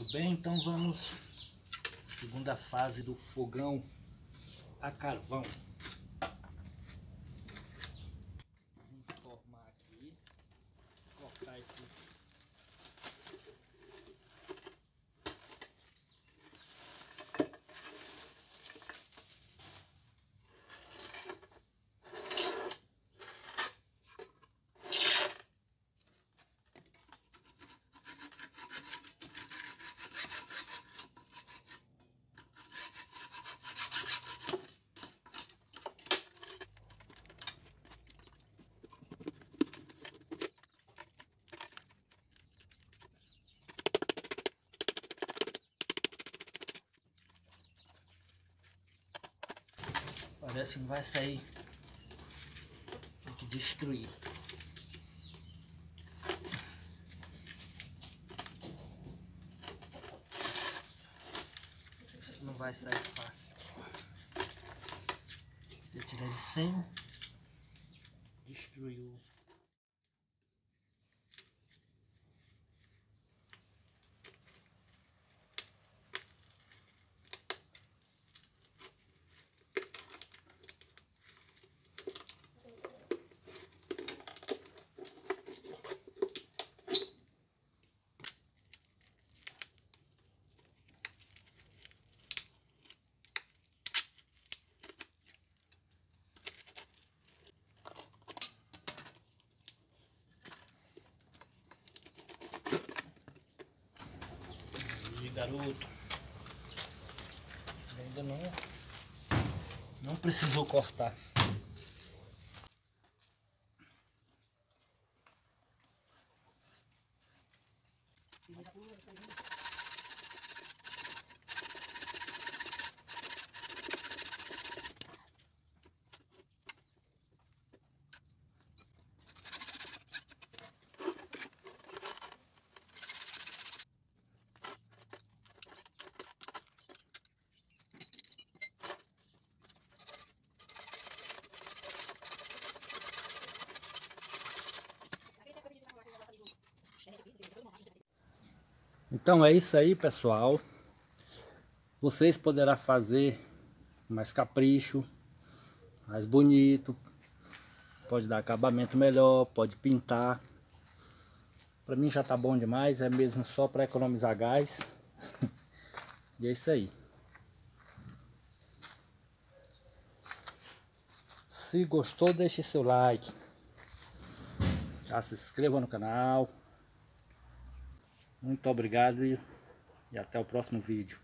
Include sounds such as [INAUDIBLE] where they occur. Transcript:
Muito bem, então vamos segunda fase do fogão a carvão. Formar aqui, cortar esse Parece que vai sair. Tem que destruir. Isso não vai sair fácil. Eu tirar ele sem destruir garoto. Ainda não, não precisou cortar. Então é isso aí pessoal. Vocês poderão fazer mais capricho, mais bonito. Pode dar acabamento melhor, pode pintar. Para mim já tá bom demais, é mesmo só para economizar gás. [LAUGHS] e é isso aí. Se gostou, deixe seu like. Já se inscreva no canal. Muito obrigado e até o próximo vídeo.